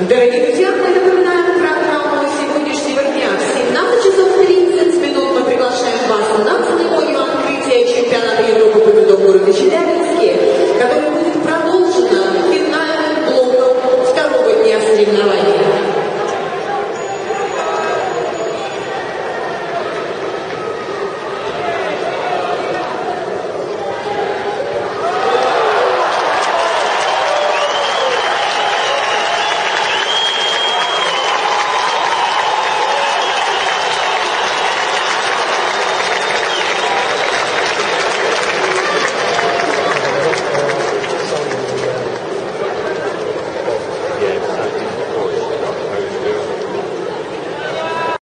Дорогие друзья, мы напоминаем программу «Сегодня».